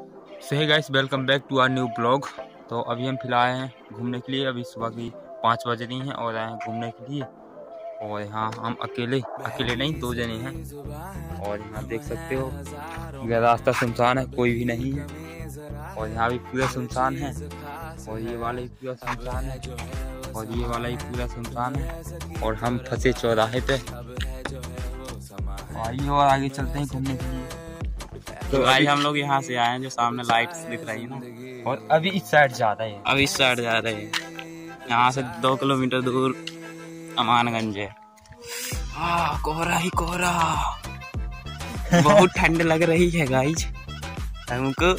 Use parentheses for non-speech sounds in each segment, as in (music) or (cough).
सही guys welcome back to our new blog तो अभी हम फ़िलहाल आए हैं घूमने के लिए। अभी सुबह की पाँच बज रही हैं और आए हैं घूमने के लिए। और यहाँ हम अकेले अकेले नहीं, दो जने हैं। और यहाँ देख सकते हो यह रास्ता सुनसान है, कोई भी नहीं है। और यहाँ भी पूरा सुनसान है। और ये वाला भी पूरा सुनसान है। और ये वाला भी पूरा सुनसान है। और हम फंसे चौराहे पे। आइए और आगे चलते हैं घूमने के लिए। तो भाई हम लोग यहाँ से आए हैं जो सामने लाइट्स दिख रही है ना। और अभी इस साइड ज़्यादा है। अब इस साइड जा रहे हैं। यहाँ से दो किलोमीटर दूर अमानगंज है। हाँ कोहरा ही कोहरा। बहुत ठंड लग रही है गाइज़ हमको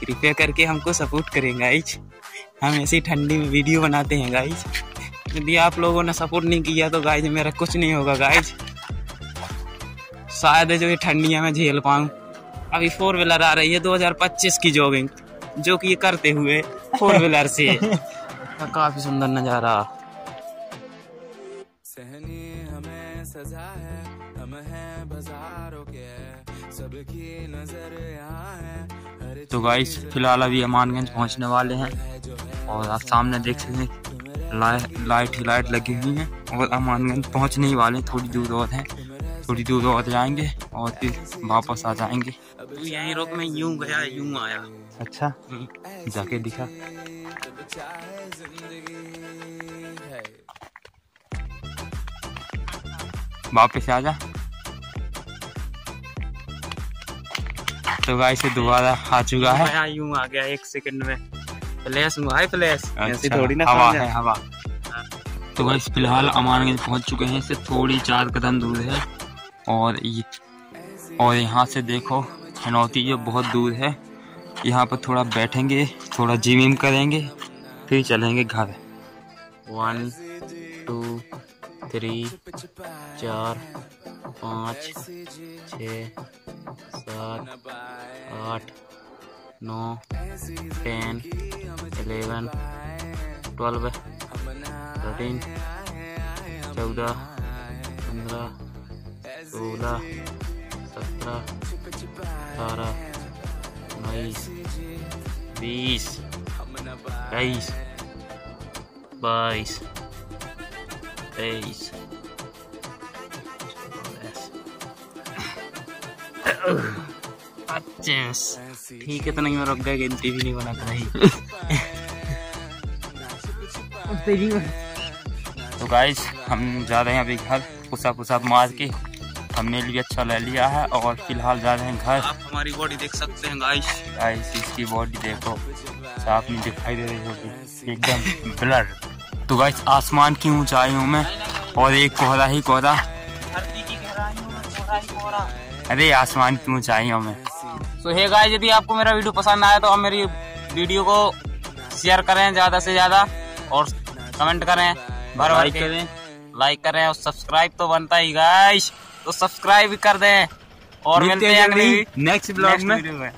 कृपया करके हमको सपोर्ट करें गाइज़ हम ऐसी ठंडी में वीडियो बनाते हैं गाइज़ यदि आप लोगों ने सपोर्ट नहीं किया तो गाइज़ मेरा कुछ नहीं होगा गाइज़ शायद जो ये ठंडियाँ में झेल पाऊँ। अभी फोर व्हीलर आ रही है 2025 की जॉगिंग जो कि ये करते हुए फोर व्हीलर से। (laughs) काफ़ी सुंदर नज़ारा। सहनी हमें सजा है हम हैं बाजारों के सबकी नज़र यहाँ है तो गाइस फ़िलहाल अभी अमानगंज पहुँचने वाले हैं। और आप सामने देख सकते हैं लाइट लाइट ही लाइट लगी हुई है और अमानगंज पहुँचने ही वाले थोड़ी दूर और है। थोड़ी दूर और जाएँगे और फिर वापस आ जाएँगे। तू यहीं रोक में यूँ गया यूँ आया। अच्छा जाके दिखा। है वापस आ जा। तो गाइस से दोबारा आ चुका है। यूँ आ गया एक सेकंड में। फ्लैश में आए फ्लैश ऐसे अच्छा, थोड़ी ना हवा है हवा। तो गाइस फ़िलहाल अमानगंज पहुँच चुके हैं इससे थोड़ी चार कदम दूर है। और ये, और यहाँ से देखो हनौती जो बहुत दूर है। यहाँ पर थोड़ा बैठेंगे, थोड़ा जिम विम करेंगे, फिर चलेंगे घर। वन टू थ्री चार, पाँच, छ, सात, आठ, नौ टेन इलेवन ट्वेल्व थर्टीन चौदह, पंद्रह सोलह सत्रह अठारह उन्नीस बीस इक्कीस बाईस तेईस ठीक है तो नहीं मैं रुक गया गिनती भी नहीं बना रही तो गाइस हम जा रहे हैं अभी घर पुसा पुसा मार के। हमने भी अच्छा ले लिया है और फ़िलहाल जा रहे हैं घर। आप हमारी बॉडी देख सकते हैं गाइस गाइस इसकी बॉडी देखो। साफ़ नहीं दिखाई दे रही होगी। एकदम ब्लर तो गाइस आसमान की ऊंचाइयों में और एक कोहरा ही कोहरा। ही अरे आसमान की ऊंचाइयों में। तो हे गाइस यदि आपको मेरा वीडियो पसंद आया तो आप मेरी वीडियो को शेयर करें ज़्यादा से ज़्यादा और कमेंट करें। भर भर के। लाइक करें और सब्सक्राइब तो बनता ही गाइस तो सब्सक्राइब कर दें और मिलते हैं अगली नेक्स्ट ब्लॉग में।